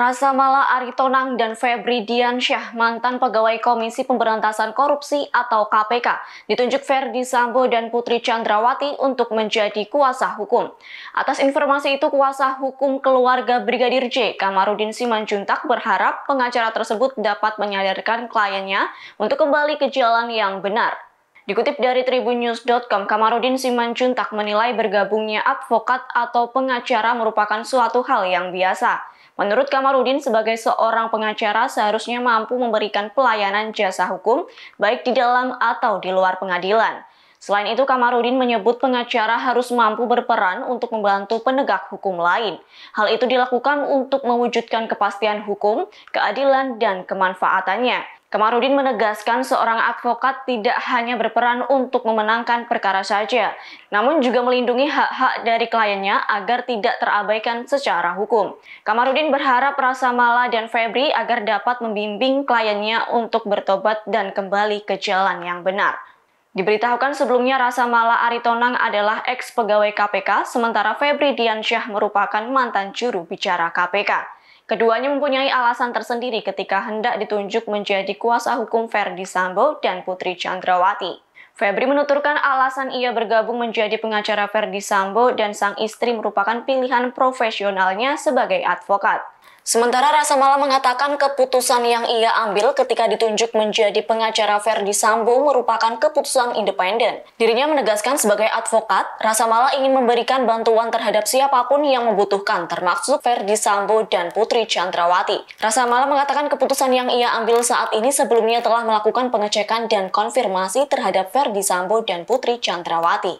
Rasa Mala Aritonang dan Febri Diansyah, mantan pegawai Komisi Pemberantasan Korupsi atau KPK, ditunjuk Ferdi Sambo dan Putri Chandrawati untuk menjadi kuasa hukum. Atas informasi itu, kuasa hukum keluarga Brigadir J, Kamarudin Simanjuntak berharap pengacara tersebut dapat menyadarkan kliennya untuk kembali ke jalan yang benar. Dikutip dari tribunnews.com, Kamarudin Simanjuntak menilai bergabungnya advokat atau pengacara merupakan suatu hal yang biasa. Menurut Kamarudin, sebagai seorang pengacara seharusnya mampu memberikan pelayanan jasa hukum, baik di dalam atau di luar pengadilan. Selain itu, Kamarudin menyebut pengacara harus mampu berperan untuk membantu penegak hukum lain. Hal itu dilakukan untuk mewujudkan kepastian hukum, keadilan, dan kemanfaatannya. Kamarudin menegaskan seorang advokat tidak hanya berperan untuk memenangkan perkara saja, namun juga melindungi hak-hak dari kliennya agar tidak terabaikan secara hukum. Kamarudin berharap Rasa Mala dan Febri agar dapat membimbing kliennya untuk bertobat dan kembali ke jalan yang benar. Diberitahukan sebelumnya Rasa Mala Aritonang adalah ex pegawai KPK, sementara Febri Diansyah merupakan mantan juru bicara KPK. Keduanya mempunyai alasan tersendiri ketika hendak ditunjuk menjadi kuasa hukum Ferdi Sambo dan Putri Chandrawati. Febri menuturkan alasan ia bergabung menjadi pengacara Ferdi Sambo dan sang istri merupakan pilihan profesionalnya sebagai advokat. Sementara Rasa Mala mengatakan keputusan yang ia ambil ketika ditunjuk menjadi pengacara Ferdi Sambo merupakan keputusan independen. Dirinya menegaskan sebagai advokat, Rasa Mala ingin memberikan bantuan terhadap siapa pun yang membutuhkan, termasuk Ferdi Sambo dan Putri Chandrawati. Rasa Mala mengatakan keputusan yang ia ambil saat ini sebelumnya telah melakukan pengecekan dan konfirmasi terhadap Ferdi Sambo dan Putri Chandrawati.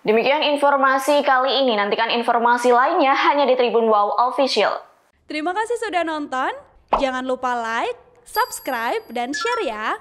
Demikian informasi kali ini. Nantikan informasi lainnya hanya di Tribun Wow Official. Terima kasih sudah nonton. Jangan lupa like, subscribe, dan share ya.